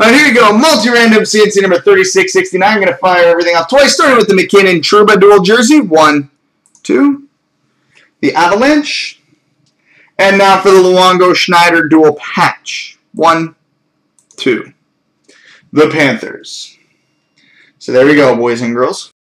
All right, here we go. Multi-random CNC number 3669. I'm going to fire everything off twice, starting with the MacKinnon Trouba dual jersey. One, two. The Avalanche. And now for the Luongo Schneider dual patch. One, two. The Panthers. So there we go, boys and girls.